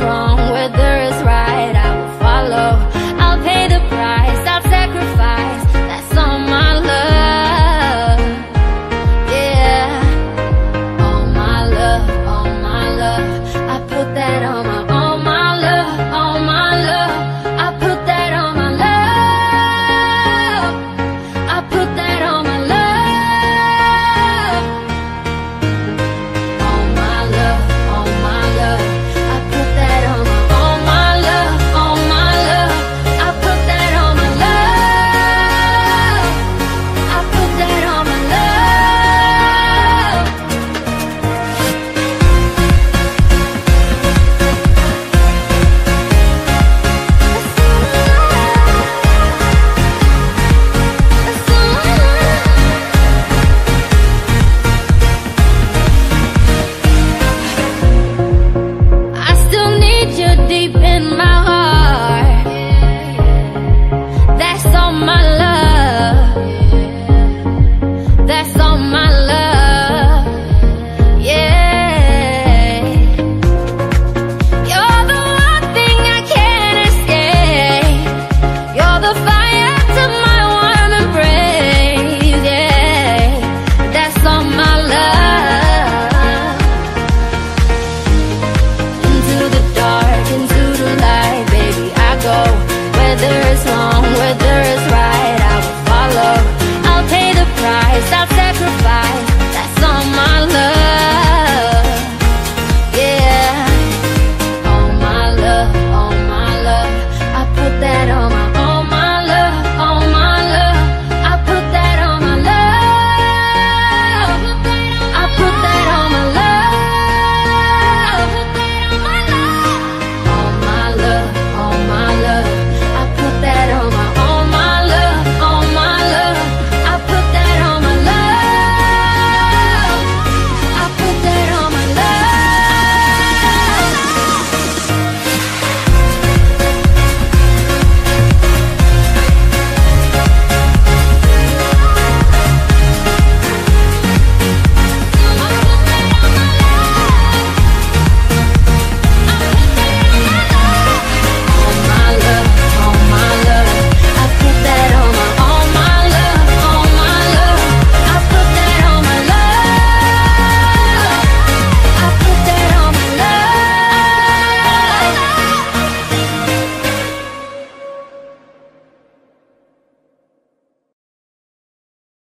wrong